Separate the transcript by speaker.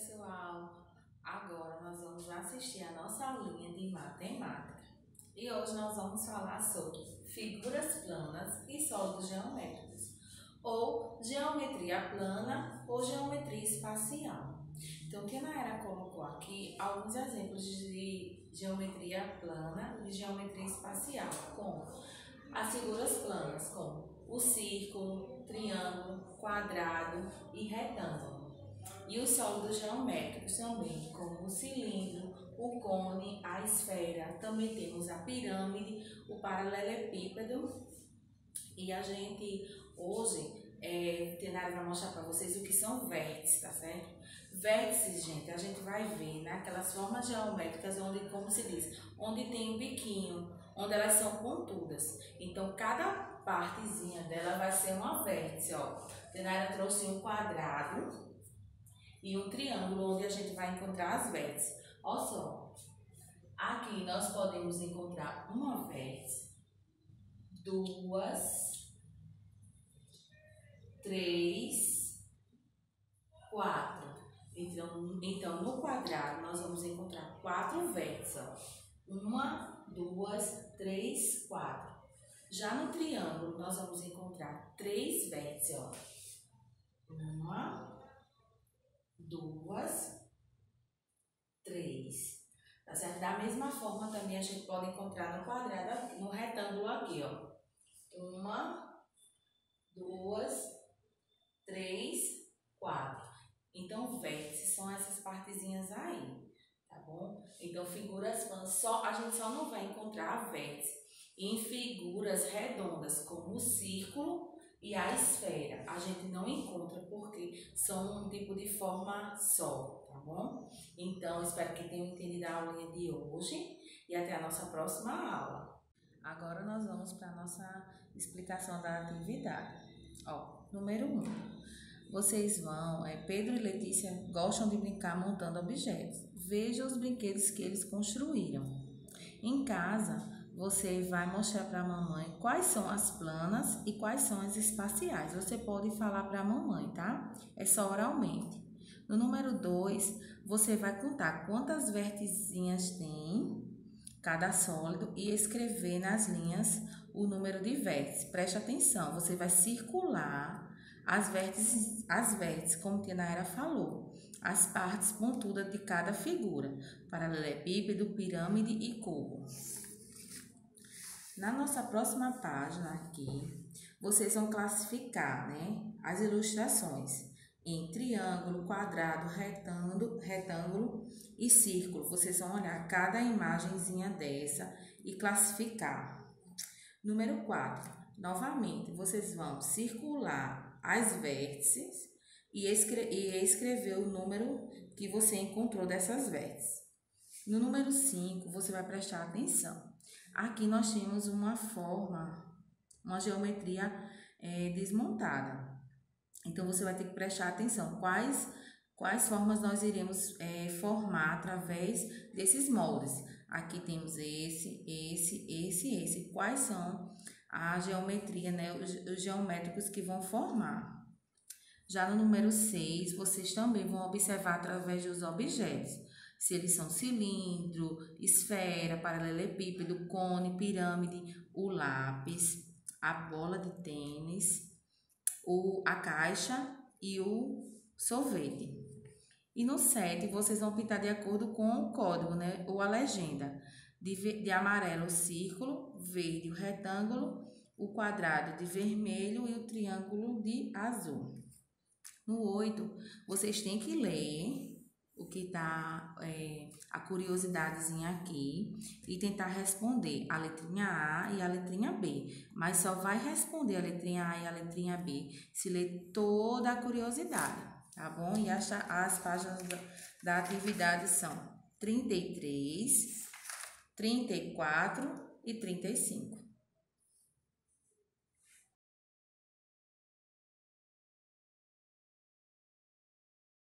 Speaker 1: pessoal! Agora nós vamos assistir a nossa aulinha de matemática e hoje nós vamos falar sobre figuras planas e sólidos geométricos ou geometria plana ou geometria espacial. Então, que na era colocou aqui alguns exemplos de geometria plana e geometria espacial, como as figuras planas, como o círculo, triângulo, quadrado e retângulo e os sólidos geométricos também, como o cilindro, o cone, a esfera, também temos a pirâmide, o paralelepípedo e a gente hoje é, Tenari vai mostrar para vocês o que são vértices, tá certo? Vértices, gente, a gente vai ver naquelas formas geométricas onde, como se diz, onde tem um biquinho, onde elas são pontudas. Então, cada partezinha dela vai ser uma vértice, ó. Tenara trouxe um quadrado, e um triângulo onde a gente vai encontrar as vértices. Olha só, aqui nós podemos encontrar uma vértice, duas, três, quatro. Então, então no quadrado nós vamos encontrar quatro vértices. Uma, duas, três, quatro. Já no triângulo nós vamos encontrar três vértices. Ó. Uma, duas, três. Tá certo? Da mesma forma também a gente pode encontrar no quadrado, no retângulo aqui, ó. Uma, duas, três, quatro. Então, vértices são essas partezinhas aí, tá bom? Então, figuras só a gente só não vai encontrar vértices em figuras redondas, como o círculo e a esfera a gente não encontra porque são um tipo de forma só, tá bom? Então, espero que tenham entendido a aulinha de hoje e até a nossa próxima aula. Agora nós vamos para a nossa explicação da atividade. Ó, número 1. Um, vocês vão, é, Pedro e Letícia gostam de brincar montando objetos. Veja os brinquedos que eles construíram. Em casa, você vai mostrar para a mamãe quais são as planas e quais são as espaciais. Você pode falar para a mamãe, tá? É só oralmente. No número 2, você vai contar quantas vértices tem cada sólido e escrever nas linhas o número de vértices. Preste atenção, você vai circular as vértices, as vértices, como a Naira falou, as partes pontudas de cada figura, paralelepípedo, pirâmide e cubo. Na nossa próxima página aqui, vocês vão classificar né, as ilustrações em triângulo, quadrado, retângulo, retângulo e círculo. Vocês vão olhar cada imagenzinha dessa e classificar. Número 4. Novamente, vocês vão circular as vértices e, escre e escrever o número que você encontrou dessas vértices. No número 5, você vai prestar atenção. Aqui nós temos uma forma, uma geometria é, desmontada. Então, você vai ter que prestar atenção quais, quais formas nós iremos é, formar através desses moldes. Aqui temos esse, esse, esse, esse. Quais são a geometria, né, os, os geométricos que vão formar. Já no número 6, vocês também vão observar através dos objetos se eles são cilindro, esfera, paralelepípedo, cone, pirâmide, o lápis, a bola de tênis, o, a caixa e o sorvete. E no 7, vocês vão pintar de acordo com o código, né, ou a legenda. De, de amarelo o círculo, verde o retângulo, o quadrado de vermelho e o triângulo de azul. No 8, vocês têm que ler o que está é, a curiosidadezinha aqui e tentar responder a letrinha A e a letrinha B. Mas só vai responder a letrinha A e a letrinha B se ler toda a curiosidade, tá bom? E as, as páginas da, da atividade são 33, 34 e 35.